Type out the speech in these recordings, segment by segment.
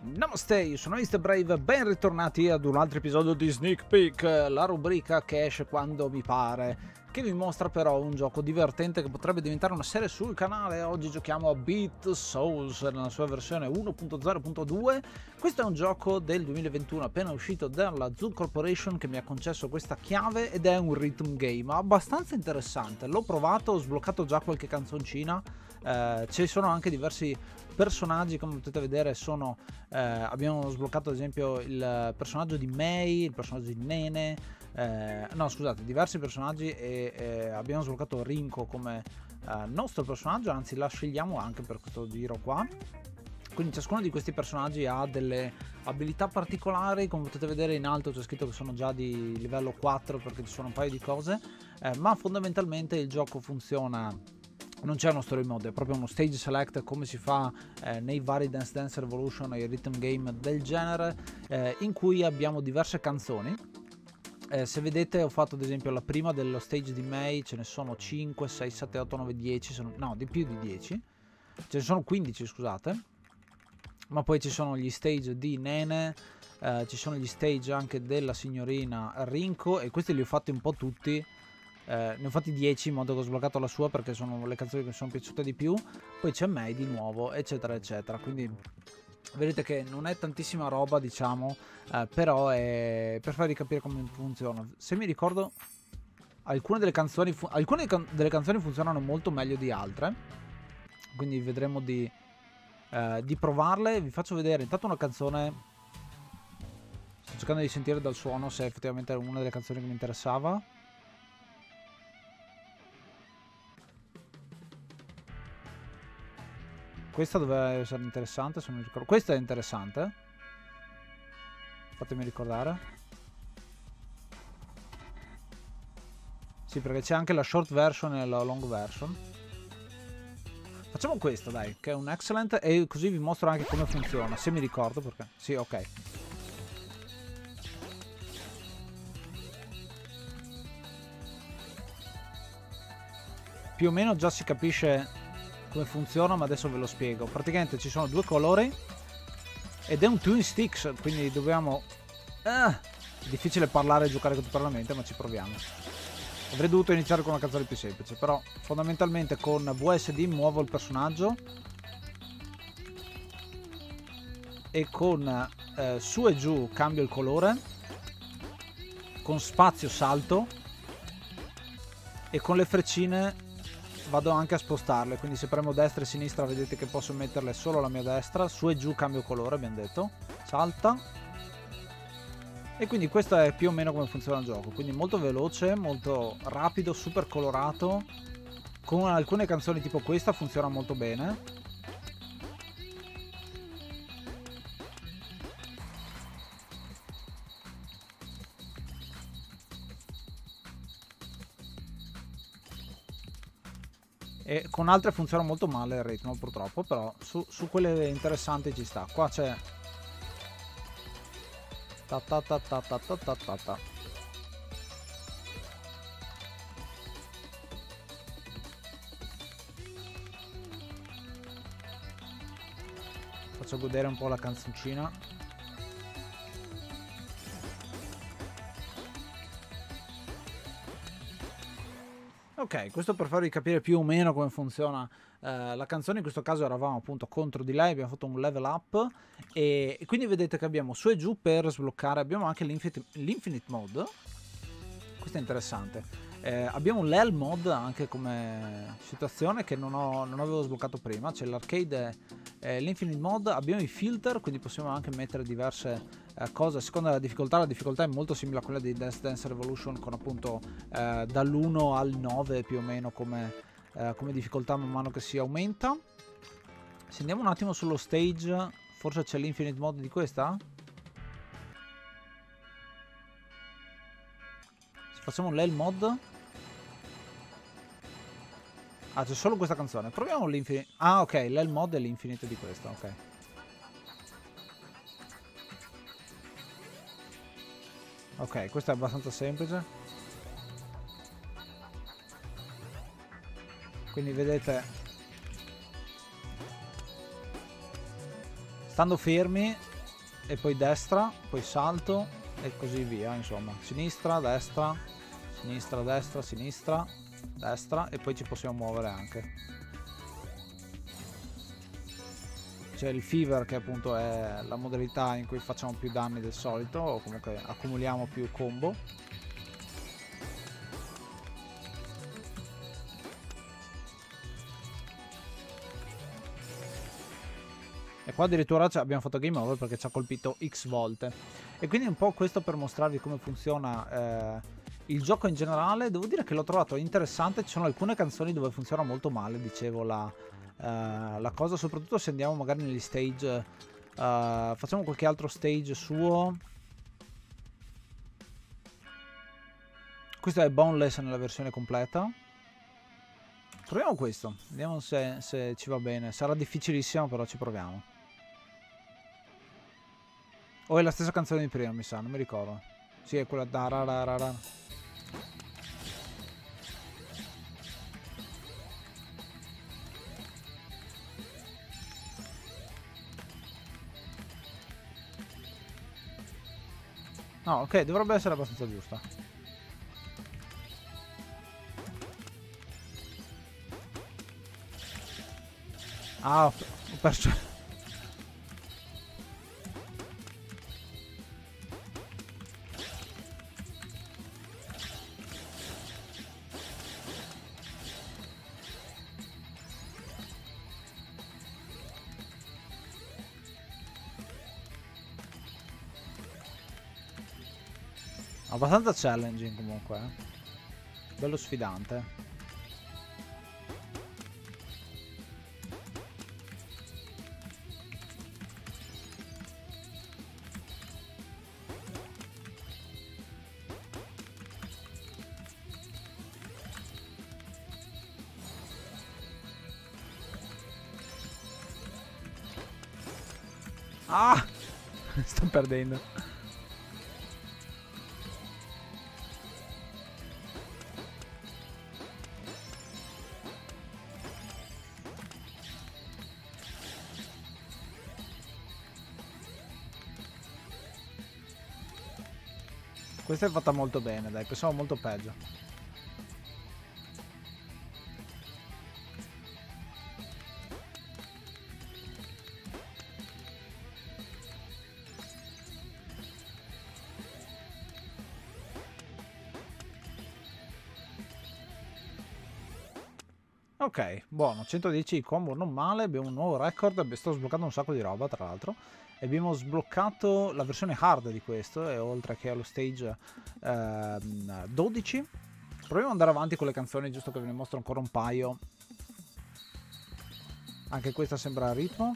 Namaste, io sono Mr. Brave, ben ritornati ad un altro episodio di Sneak Peek, la rubrica che esce quando mi pare, che vi mostra però un gioco divertente che potrebbe diventare una serie sul canale. Oggi giochiamo a Beat Souls nella sua versione 1.0.2. Questo è un gioco del 2021 appena uscito dalla Zoo Corporation che mi ha concesso questa chiave ed è un rhythm game abbastanza interessante. L'ho provato, ho sbloccato già qualche canzoncina, eh, ci sono anche diversi personaggi come potete vedere sono eh, abbiamo sbloccato ad esempio il personaggio di May il personaggio di Nene eh, no scusate diversi personaggi e eh, abbiamo sbloccato Rinko come eh, nostro personaggio anzi la scegliamo anche per questo giro qua quindi ciascuno di questi personaggi ha delle abilità particolari come potete vedere in alto c'è scritto che sono già di livello 4 perché ci sono un paio di cose eh, ma fondamentalmente il gioco funziona non c'è uno story mode, è proprio uno stage select come si fa eh, nei vari Dance Dance Revolution e rhythm game del genere, eh, in cui abbiamo diverse canzoni. Eh, se vedete ho fatto ad esempio la prima dello stage di May, ce ne sono 5, 6, 7, 8, 9, 10, sono, no di più di 10, ce ne sono 15 scusate, ma poi ci sono gli stage di Nene, eh, ci sono gli stage anche della signorina Rinko e questi li ho fatti un po' tutti eh, ne ho fatti 10 in modo che ho sbloccato la sua perché sono le canzoni che mi sono piaciute di più. Poi c'è May di nuovo, eccetera, eccetera. Quindi vedete che non è tantissima roba, diciamo, eh, però è per farvi capire come funziona. Se mi ricordo, alcune delle canzoni, alcune delle canzoni funzionano molto meglio di altre. Quindi vedremo di, eh, di provarle. Vi faccio vedere intanto una canzone. Sto cercando di sentire dal suono se effettivamente era una delle canzoni che mi interessava. Questa doveva essere interessante, se non ricordo. Questa è interessante. Fatemi ricordare. Sì, perché c'è anche la short version e la long version. Facciamo questa, dai, che è un excellent e così vi mostro anche come funziona, se mi ricordo perché... Sì, ok. Più o meno già si capisce come funziona, ma adesso ve lo spiego. Praticamente ci sono due colori ed è un twin sticks, quindi dobbiamo... Ah, è difficile parlare e giocare contemporaneamente, ma ci proviamo. Avrei dovuto iniziare con una canzone più semplice, però fondamentalmente con VSD muovo il personaggio e con eh, su e giù cambio il colore, con spazio salto e con le freccine vado anche a spostarle quindi se premo destra e sinistra vedete che posso metterle solo alla mia destra su e giù cambio colore abbiamo detto salta. E quindi questo è più o meno come funziona il gioco quindi molto veloce molto rapido super colorato. Con alcune canzoni tipo questa funziona molto bene con altre funziona molto male il ritmo purtroppo però su, su quelle interessanti ci sta. Qua c'è ta ta ta ta ta ta ta ta ta. Faccio godere un po' la canzoncina Ok, questo per farvi capire più o meno come funziona eh, la canzone. In questo caso eravamo appunto contro di lei, abbiamo fatto un level up e, quindi vedete che abbiamo su e giù per sbloccare. Abbiamo anche l'infinite mode. Questo è interessante. Eh, abbiamo l'L mod anche come situazione che non, ho, non avevo sbloccato prima. C'è l'arcade e l'infinite mod. Abbiamo i filter, quindi possiamo anche mettere diverse eh, cosa, a seconda della difficoltà, la difficoltà è molto simile a quella di Dance Dance Revolution con appunto eh, dall'1 al 9 più o meno come, eh, come difficoltà man mano che si aumenta. Se andiamo un attimo sullo stage, forse c'è l'infinite mode di questa? Se facciamo l'El mod Ah, c'è solo questa canzone. Proviamo l'infinite. Ah, ok, l'El mod è l'infinite di questa, ok. Ok, questo è abbastanza semplice. Quindi vedete... Stando fermi e poi destra, poi salto e così via, insomma. Sinistra, destra, sinistra, destra, sinistra, destra e poi ci possiamo muovere anche. C'è il fever che appunto è la modalità in cui facciamo più danni del solito o comunque accumuliamo più combo. E qua addirittura abbiamo fatto game over perché ci ha colpito x volte. E quindi un po' questo per mostrarvi come funziona eh, il gioco in generale. Devo dire che l'ho trovato interessante, ci sono alcune canzoni dove funziona molto male, dicevo la, eh, la cosa, soprattutto se andiamo magari negli stage. Eh, facciamo qualche altro stage suo. Questo è Boneless nella versione completa. Proviamo questo, vediamo se, se ci va bene. Sarà difficilissimo, però ci proviamo. O è la stessa canzone di prima, mi sa, non mi ricordo. Sì, è quella da ra No, ok, dovrebbe essere abbastanza giusta. Ah, ho perso... Abbastanza challenging comunque. Eh. Bello sfidante. Ah! Sto perdendo. Questa è fatta molto bene, dai, pensavo molto peggio. Ok, buono, 110 combo non male, abbiamo un nuovo record, sto sbloccando un sacco di roba tra l'altro abbiamo sbloccato la versione hard di questo e oltre che allo stage eh, 12 proviamo ad andare avanti con le canzoni giusto che ve ne mostro ancora un paio. Anche questa sembra a ritmo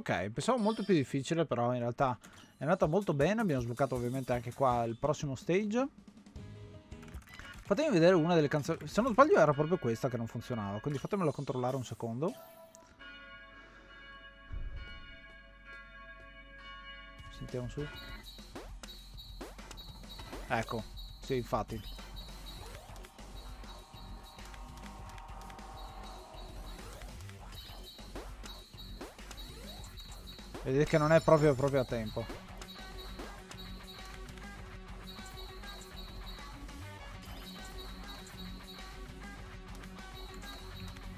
ok. Pensavo molto più difficile, però in realtà è andata molto bene. Abbiamo sbloccato ovviamente anche qua il prossimo stage. Fatemi vedere una delle canzoni. Se non sbaglio era proprio questa che non funzionava, quindi fatemelo controllare un secondo. Sentiamo su. Ecco, sì, infatti. Vedete che non è proprio proprio a tempo.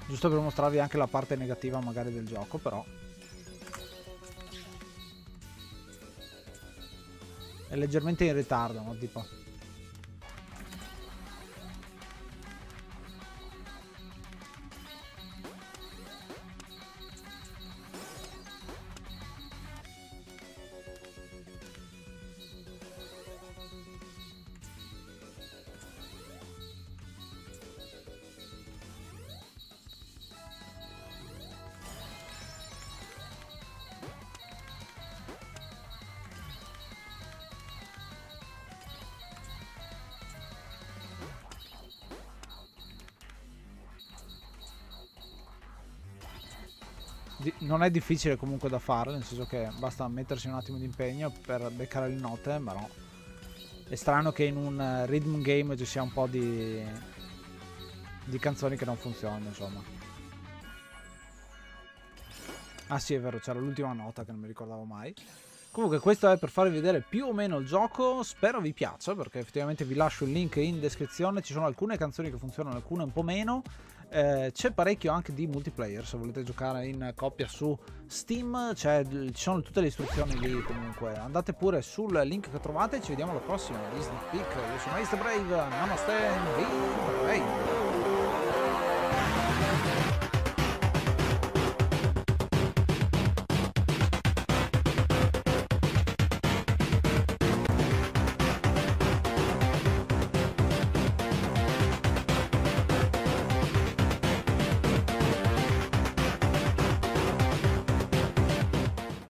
Giusto per mostrarvi anche la parte negativa magari del gioco, però. È leggermente in ritardo, no? Tipo. Non è difficile comunque da fare, nel senso che basta mettersi un attimo di impegno per beccare le note, ma no. È strano che in un eh, rhythm game ci sia un po' di, di canzoni che non funzionano, insomma. Ah sì, è vero, c'era l'ultima nota che non mi ricordavo mai. Comunque questo è per farvi vedere più o meno il gioco, spero vi piaccia perché effettivamente vi lascio il link in descrizione, ci sono alcune canzoni che funzionano, alcune un po' meno, eh, c'è parecchio anche di multiplayer se volete giocare in coppia su Steam, ci sono tutte le istruzioni lì comunque. Andate pure sul link che trovate ci vediamo alla prossima di Sneak Peek. Io sono Ace Brave, namaste!